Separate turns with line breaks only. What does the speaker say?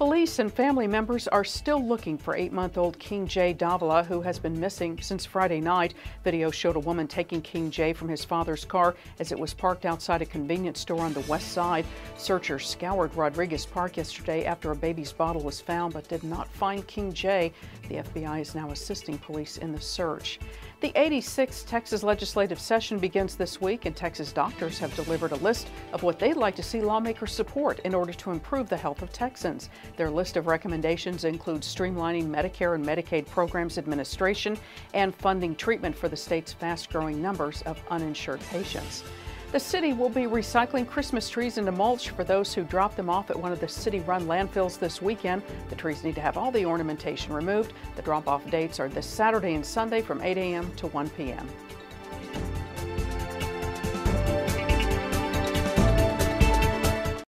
Police and family members are still looking for eight month old King Jay Davila, who has been missing since Friday night. Video showed a woman taking King Jay from his father's car as it was parked outside a convenience store on the west side. Searchers scoured Rodriguez Park yesterday after a baby's bottle was found but did not find King Jay. The FBI is now assisting police in the search. The 86th Texas legislative session begins this week, and Texas doctors have delivered a list of what they'd like to see lawmakers support in order to improve the health of Texans. Their list of recommendations includes streamlining Medicare and Medicaid programs administration and funding treatment for the state's fast growing numbers of uninsured patients. The city will be recycling Christmas trees into mulch for those who drop them off at one of the city run landfills this weekend. The trees need to have all the ornamentation removed. The drop off dates are this Saturday and Sunday from 8 a.m. to 1 p.m.